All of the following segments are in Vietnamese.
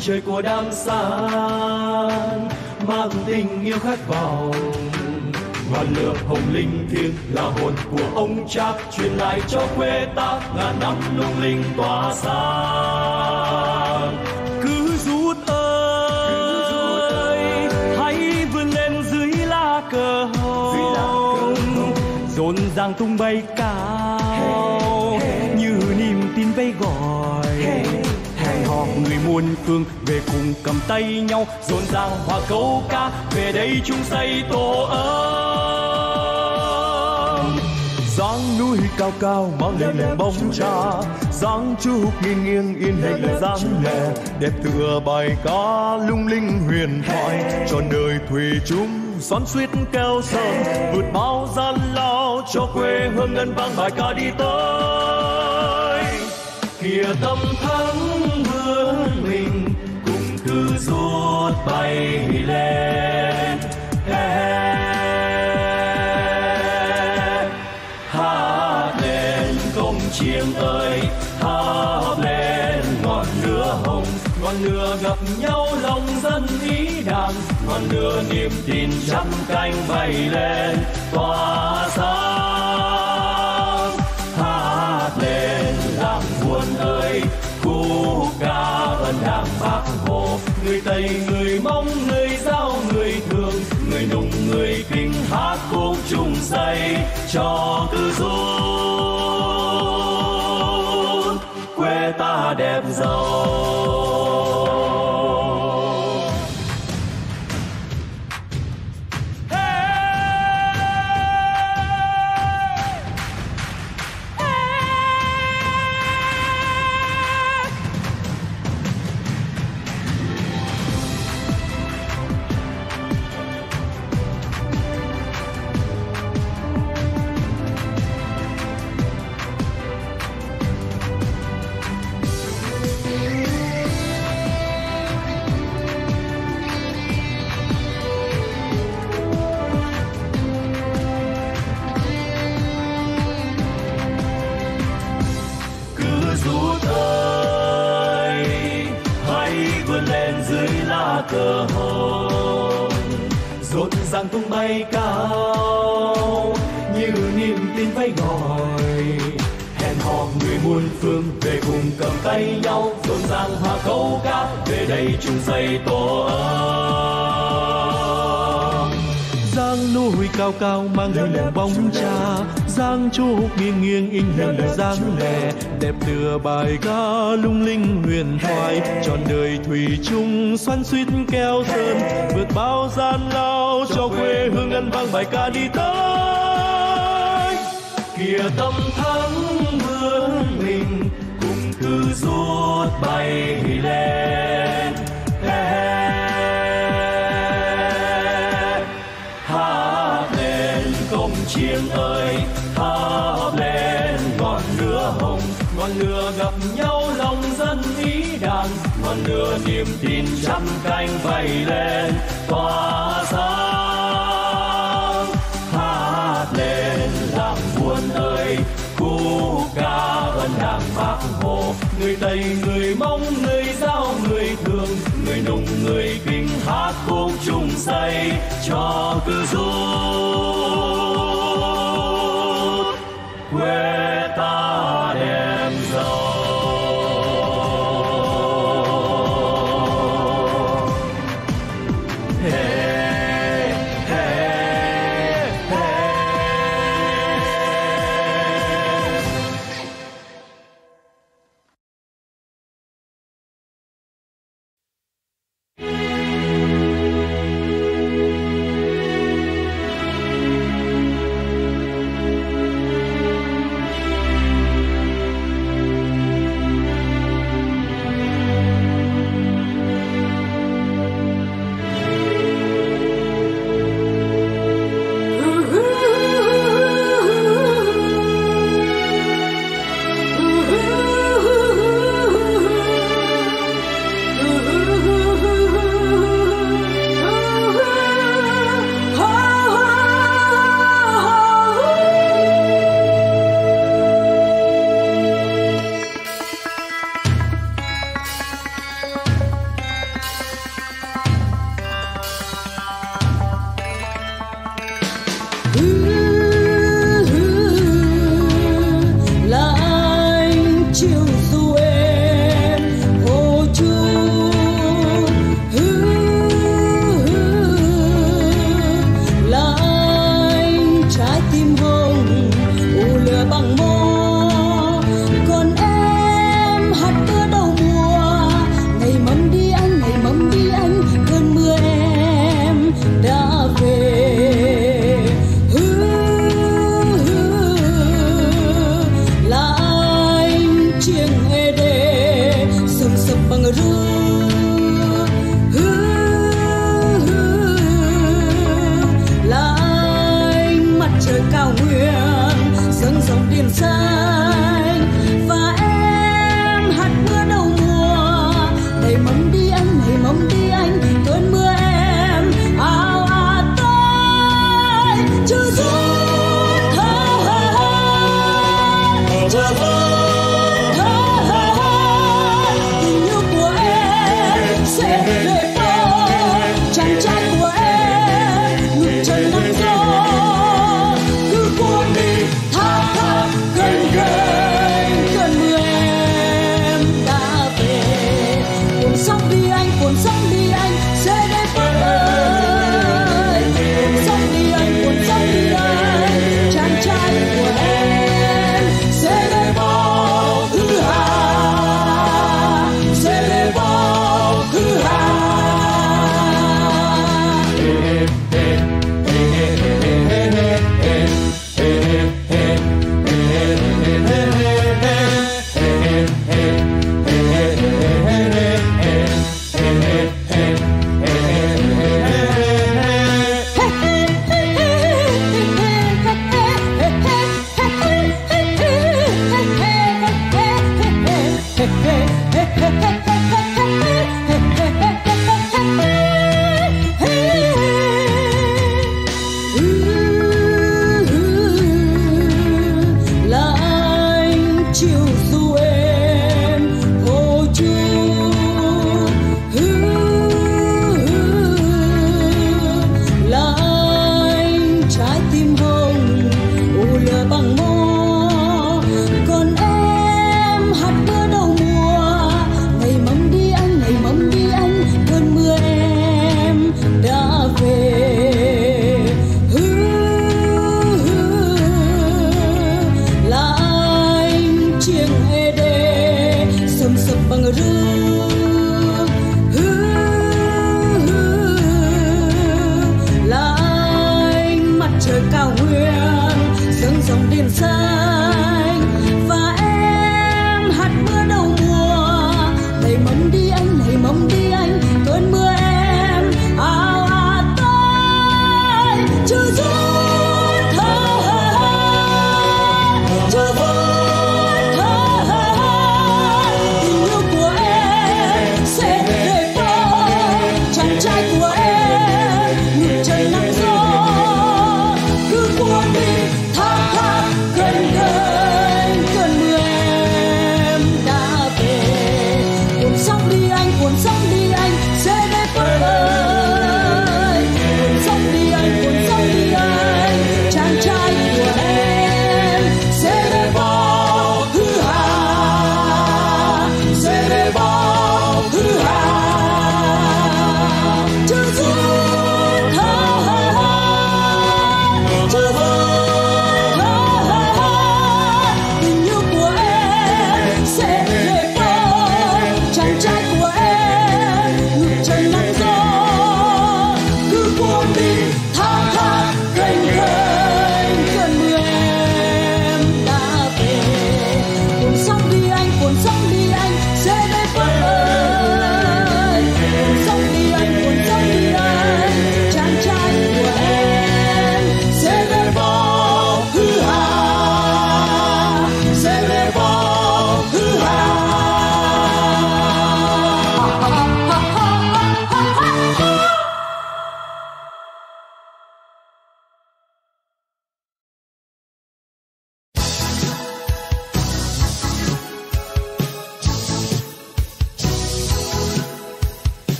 trời của đam san mang tình yêu khát vọng. Ngọn lửa hồng linh thiêng là hồn của ông cha truyền lại cho quê ta ngàn năm lung linh tỏa sáng. Cứ rút ơi hãy vươn lên dưới lá cờ hồng. rộn ràng tung bay cao. Như niềm tin vây gọi muôn phương về cùng cầm tay nhau rộn ràng hòa câu ca, về đây chung xây tổ ấm. Dáng núi cao cao mang lên lên bóng cha dáng trúc nghiêng nghiêng yên hình dáng lẻ đẹp tựa bài ca lung linh huyền thoại trọn đời thủy chung xoắn suýt keo sơn vượt bao gian lao cho quê hương ngân vang bài ca đi tới. Kia tâm thắng rút bay lên. Hát lên, công chiêng ơi, hát lên. Ngọn lửa hồng, ngọn lửa gặp nhau, lòng dân ý đàn ngọn lửa niềm tin trăm cánh bay lên, tỏa sáng. Hát lên làm buồn ơi cu ca ơn đảng bác người tây, người mông, người giao, người thường, người nùng, người kinh, hát khúc chung say cho cứ rút quê ta đẹp giàu. Bay cao, như niềm tin vẫy gọi hẹn hò người muôn phương về cùng cầm tay nhau rộn ràng hòa câu ca, về đây chung xây tổ ấm. Giang núi cao cao mang hình bóng cha, giang trúc nghiêng nghiêng in hình dáng lẻ đẹp tựa bài ca lung linh huyền thoại, trọn đời thủy chung xoắn suýt keo sơn, vượt bao gian lao cho quê hương ngân vang bài ca đi tới kìa tâm thắng vươn mình, cùng cứ rút bay lên hey. Nửa gặp nhau lòng dân ý đàn ngọn lửa niềm tin trăm cánh bay lên, tỏa sáng. Hát lên, làng buồn ơi cú ca ơn đảng bác hồ. Người tây, người mông, người giao, người thường, người nùng, người kinh hát khúc chung say cho cứ du quê ta đẹp you.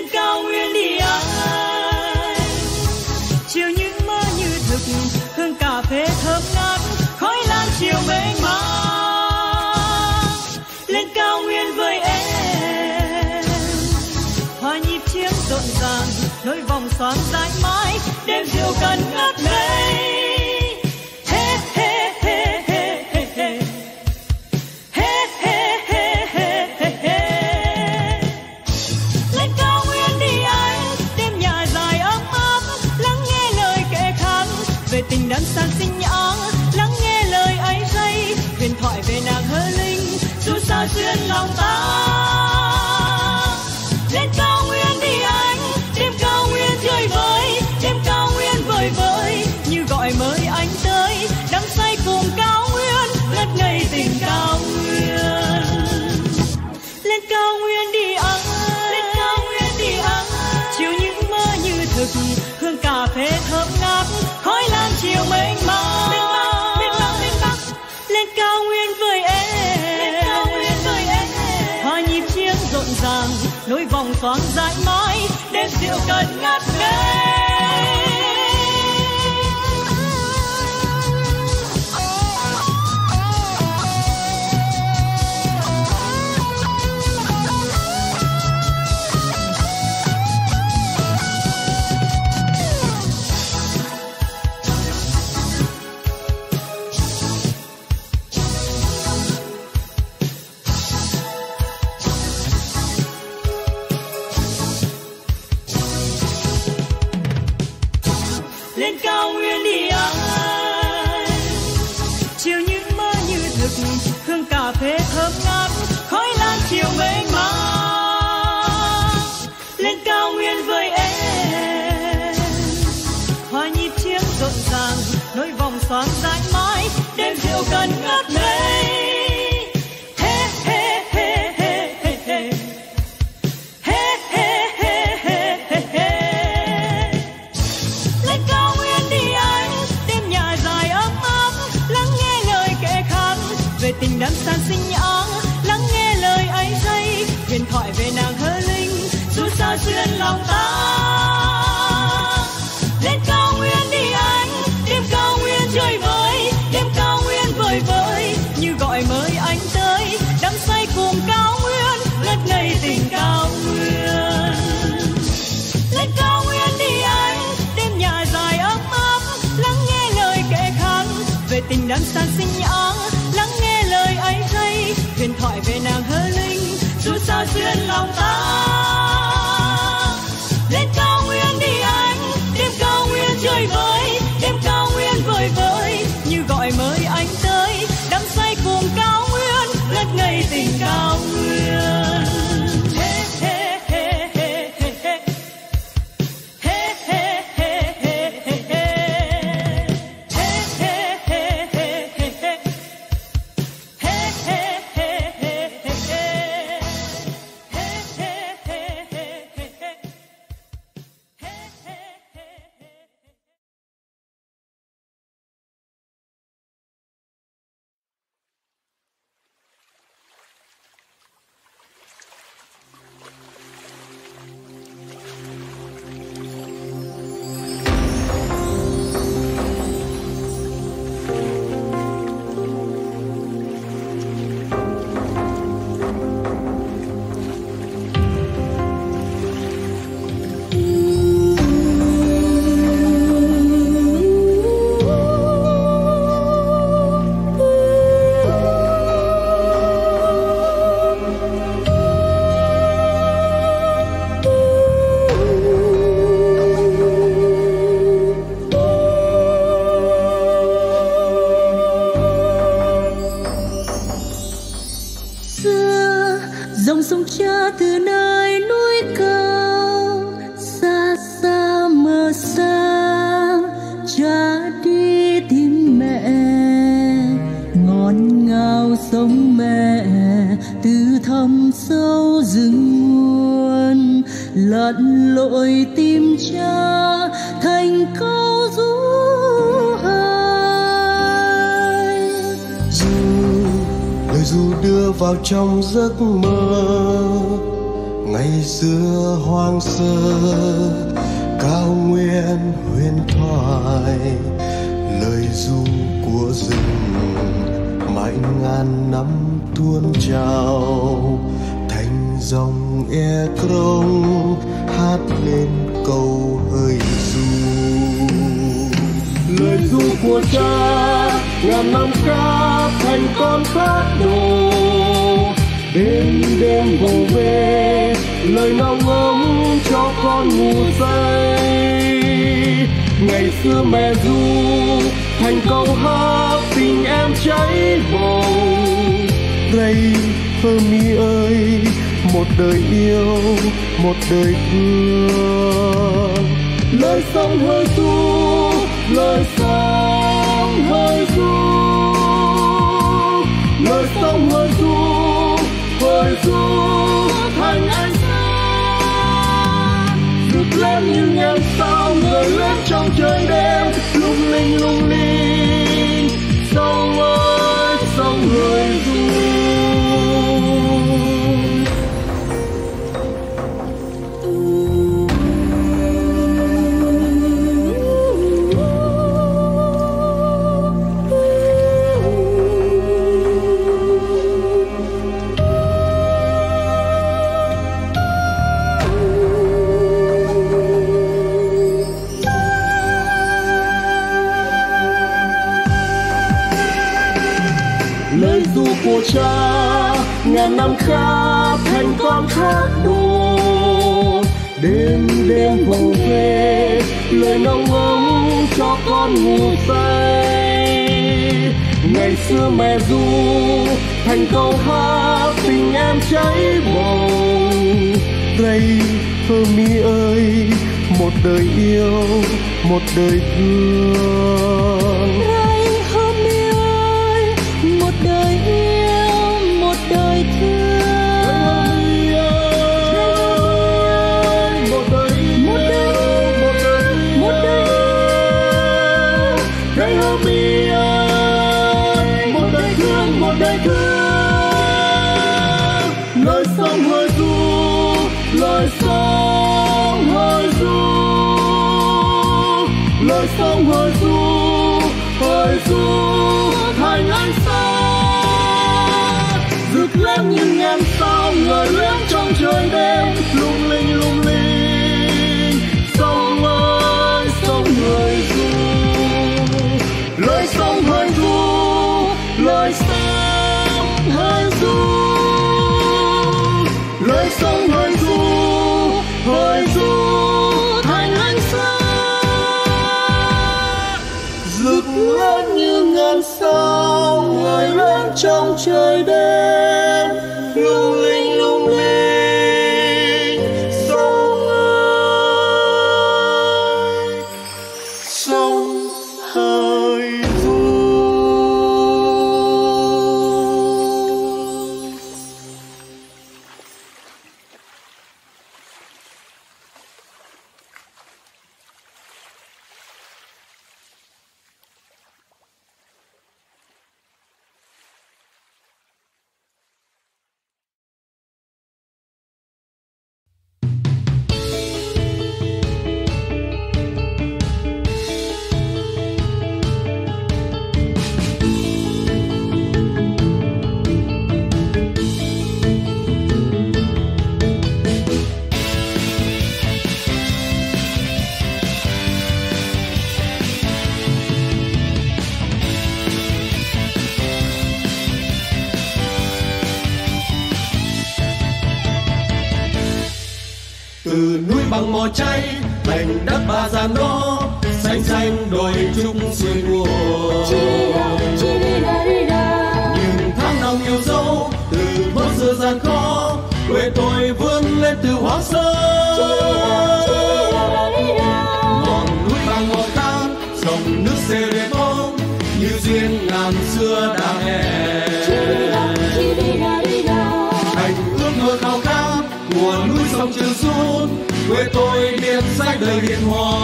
lên cao nguyên đi ai chiều những mơ như thực, hương cà phê thơm ngát, khói lan chiều mênh mang. Lên cao nguyên với em. Hòa nhịp chiếc rộn ràng, nỗi vòng xoắn rãi mãi, đêm diều cần còn dại mãi đêm rượu cần ngát ngây lên cao nguyên đi anh, đêm nhà dài ấm áp lắng nghe lời kẻ khác về tình đắm san sinh áng lắng nghe lời ấy dây huyền thoại về nàng hơ linh. Dù sao xuyên lòng ta lặn lội tìm cha, thành câu du hai dù lời dù đưa vào trong giấc mơ, ngày xưa hoang sơ, cao nguyên huyền thoại, lời du của rừng mãi ngàn năm tuôn trào, thành dòng e crông hát lên câu hơi ru. Lời ru của cha ngàn năm ca thành con phát đồ. Đêm đêm vòng về lời nào ngóng cho con ngủ say. Ngày xưa mẹ ru thành câu hát tình em cháy bồng đây thơ mi ơi một đời yêu, một đời thương. Lời sông hơi du lời sông hơi du lời sông hơi du hơi du thành ánh sáng. Rực lên như ngàn sao, người lên trong trời đêm, lung linh lung linh. Về ấm cho con ngủ say. Ngày xưa mẹ ru, thành câu hát tình em cháy bồng thơ mi ơi, một đời yêu, một đời thương. Gian đó xanh xanh đồi trúc xuôi ngùa những tháng năm yêu dấu, từ bao xưa gian khó, quê tôi vươn lên từ hoa sơ. Ngọn núi bằng ngọn cam dòng nước xê rê bóng như duyên ngàn xưa đã hẹn. Với tôi miền sách đời hiền hòa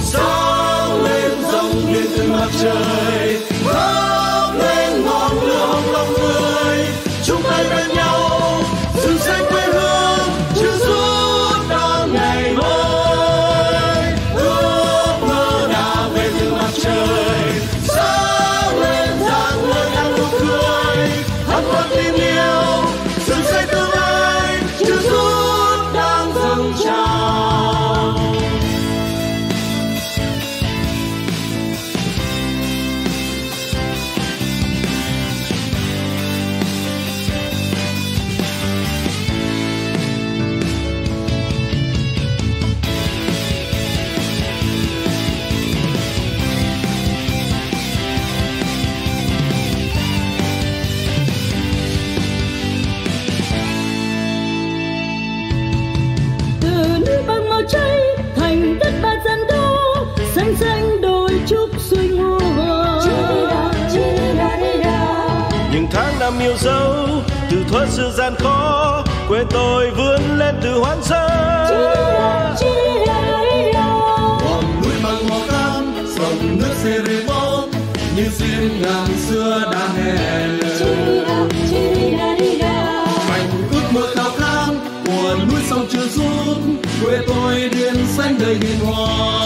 sáng lên dòng điện từ mặt trời. Thoát sự gian khó quê tôi vươn lên từ hoang sơ. Ngọn núi bằng màu cam, sông nước Serebo như duyên ngàn xưa đã hẹn. Mảnh ước mơ khao khát của núi sông chưa rút, quê tôi điên xanh đầy hiền hòa.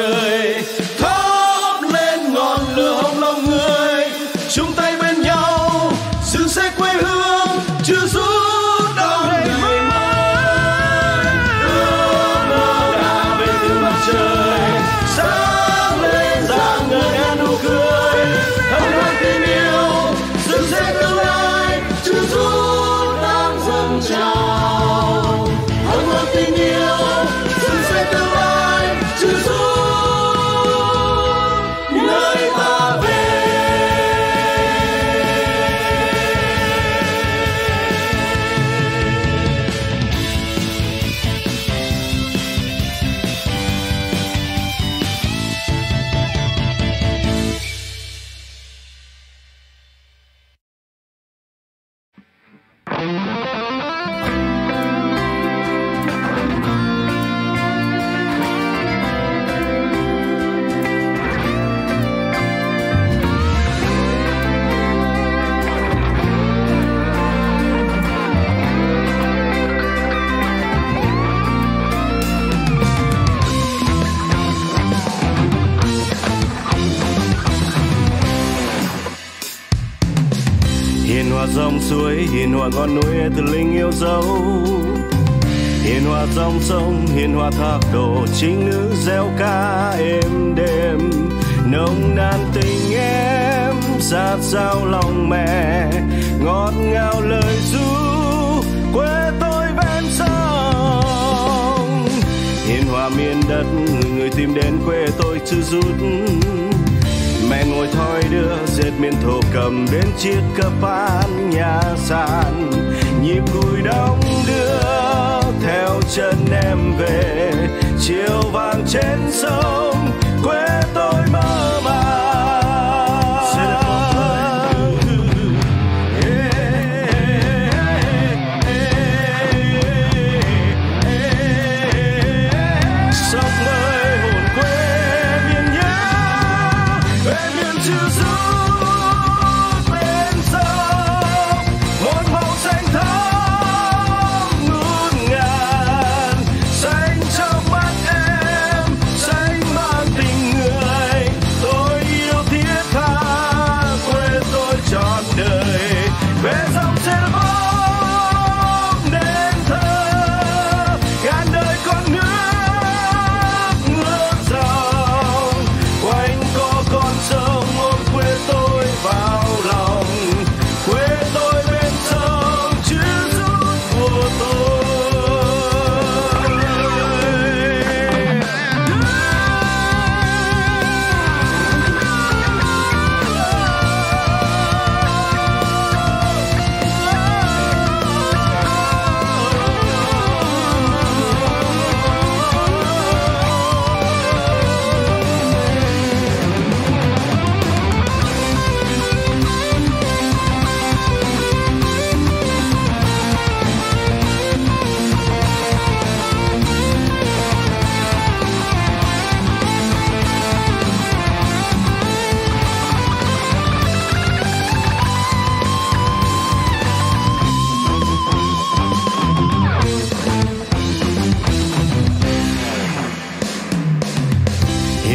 Trời hòa dòng suối, hiền hòa ngọn núi từ linh yêu dấu. Hiền hòa dòng sông, hiền hòa thác đổ chính nữ gieo ca êm đêm nồng nàn tình em dạt sao lòng mẹ. Ngọt ngào lời ru, quê tôi ven sông. Hiền hòa miền đất, người tìm đến quê tôi chưa rút mẹ ngồi thoi đưa dệt miên thổ cầm đến chiếc cờ pan nhà sàn. Nhịp cùi đóng đưa theo chân em về. Chiều vàng trên sông, quê tôi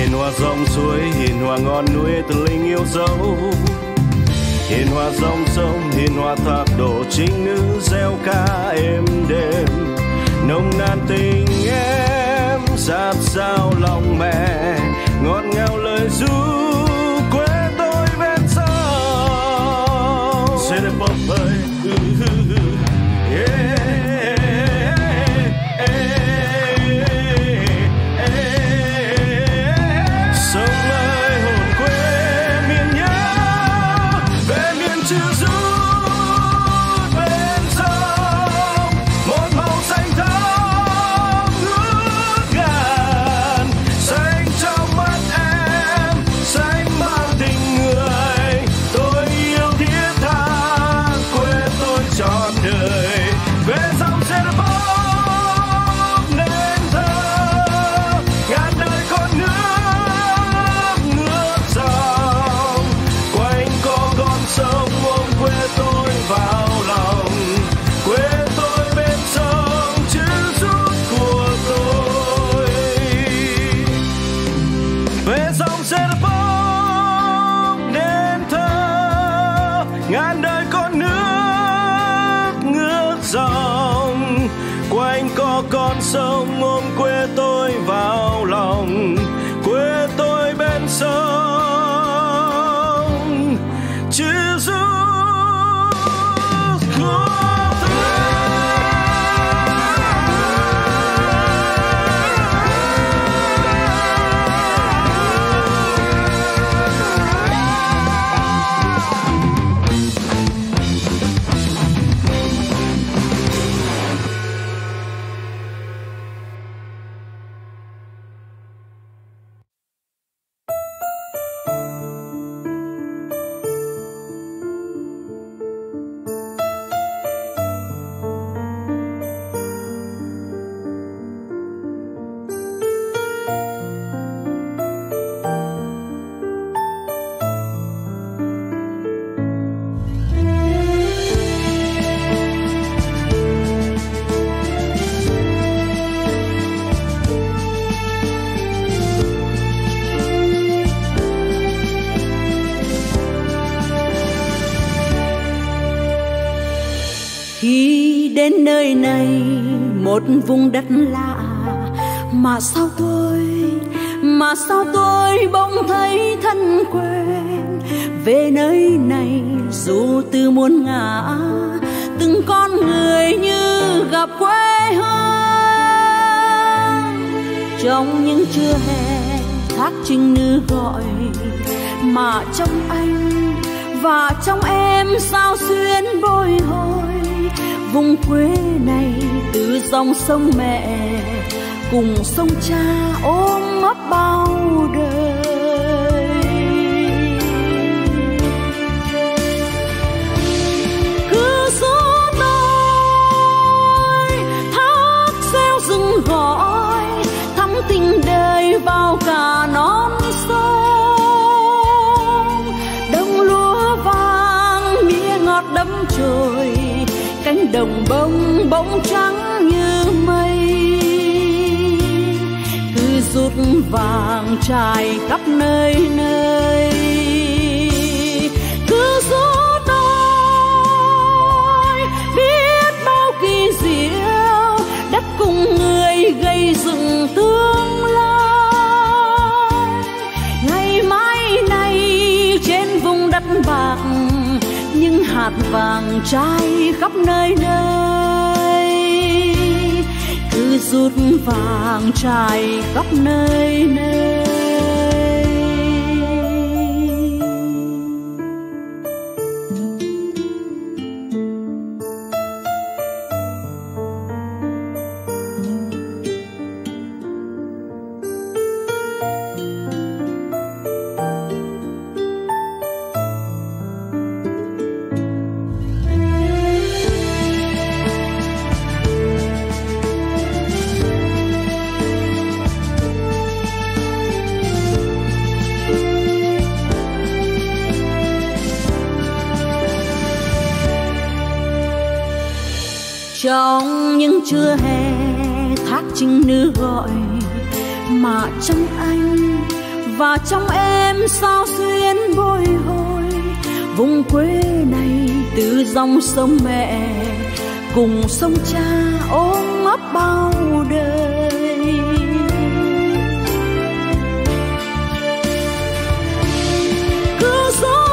hiền hòa dòng suối, hiền hòa ngọn núi từ linh yêu dấu. Hiền hòa dòng sông, hiền hòa thác đổ chính nữ gieo ca êm đêm nồng nàn tình em dạt sao lòng mẹ, ngọt ngào lời ru một vùng đất lạ. Mà sao tôi, mà sao tôi bỗng thấy thân quen? Về nơi này dù từ muôn ngã, từng con người như gặp quê hương. Trong những trưa hè, thác trinh nữ gọi, mà trong anh và trong em sao xuyên bồi hồi? Vùng quê này, từ dòng sông mẹ cùng sông cha ôm ấp bao đời. Cứ gió tôi thác reo rừng gọi thắm tình đồng bông bóng trắng như mây. Cứ rút vàng trải khắp nơi nơi. Cứ rút ơi biết bao kỳ diệu, đất cùng người gây dựng tương lai. Ngày mai này trên vùng đất vàng hạt vàng trai khắp nơi nơi. Cứ rút vàng trai khắp nơi nơi. Trong những trưa hè thác trinh nữ gọi mà trong anh và trong em sao xuyên bồi hồi. Vùng quê này từ dòng sông mẹ cùng sông cha ôm ấp bao đời. Cứ gió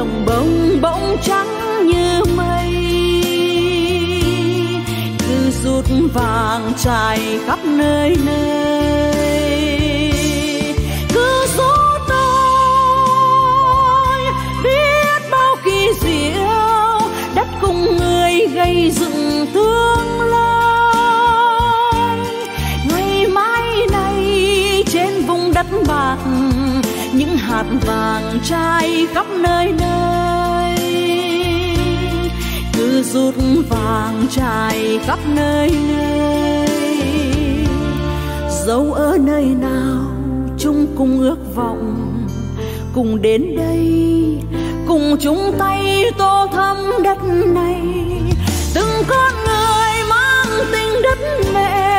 đồng bông bỗng trắng như mây. Cứ rút vàng trải khắp nơi nơi. Cứ rút tôi biết bao kỳ diệu, đất cùng người gây dựng hạt vàng trai khắp nơi nơi, cứ rút vàng trai khắp nơi nơi. Dẫu ở nơi nào chung cùng ước vọng, cùng đến đây, cùng chung tay tô thắm đất này. Từng con người mang tình đất mẹ